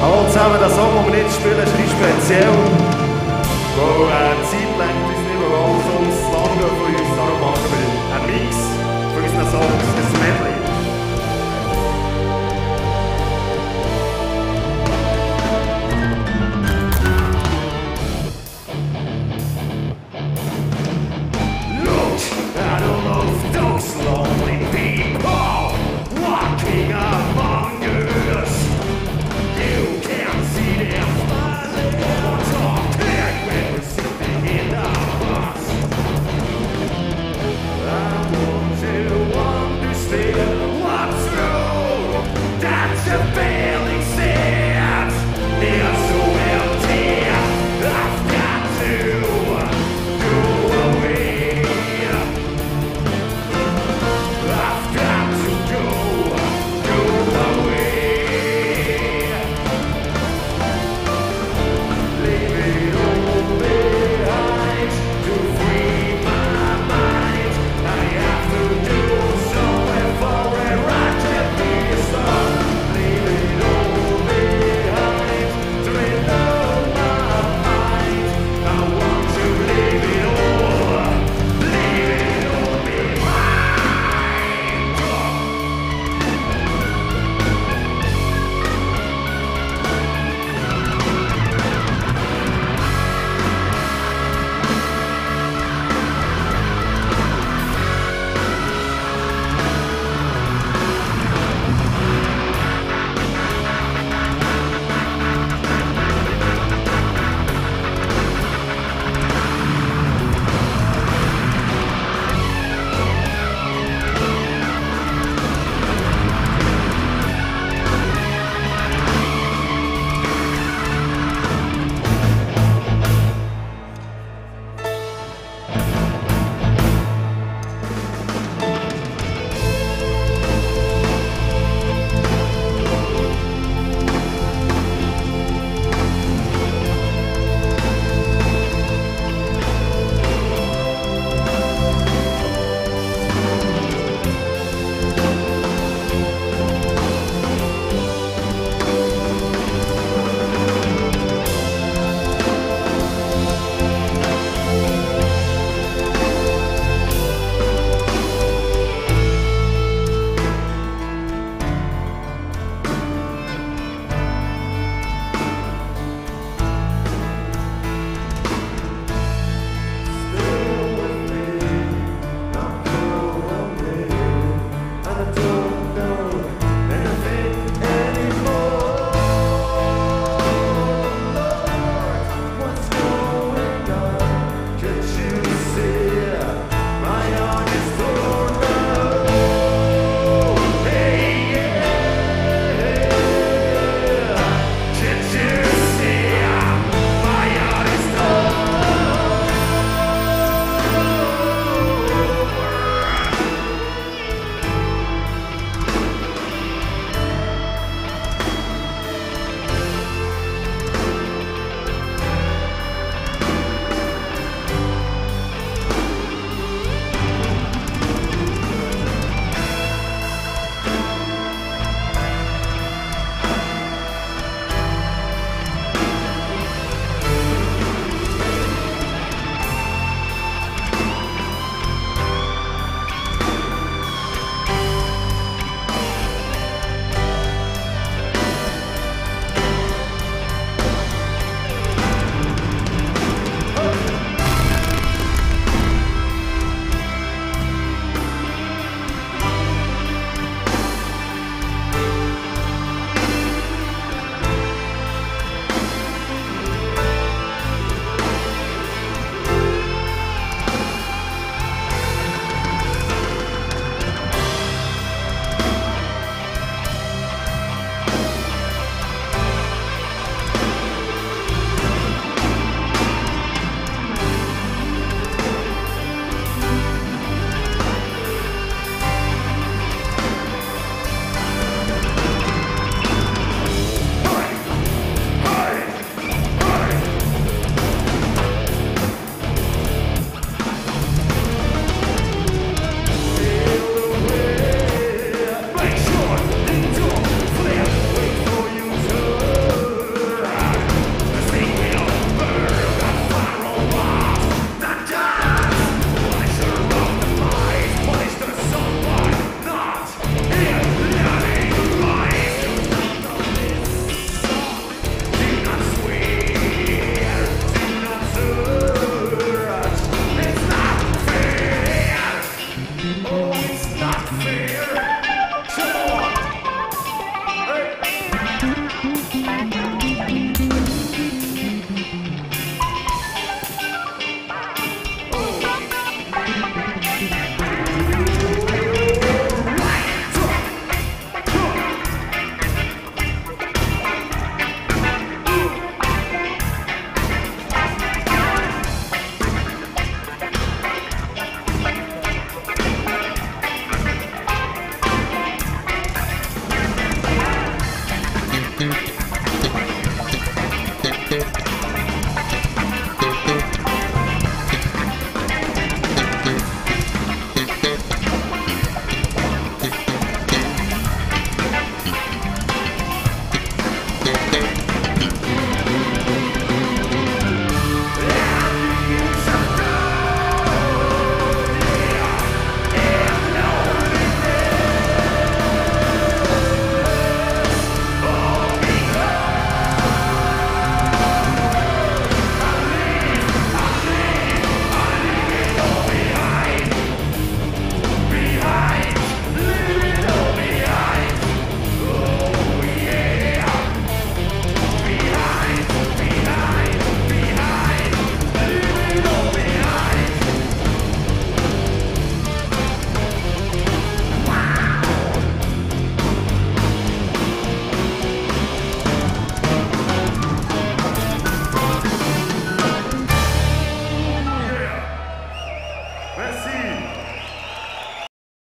Hallo zusammen, das Song, den wir jetzt spielen, ist ein speziell. Go and.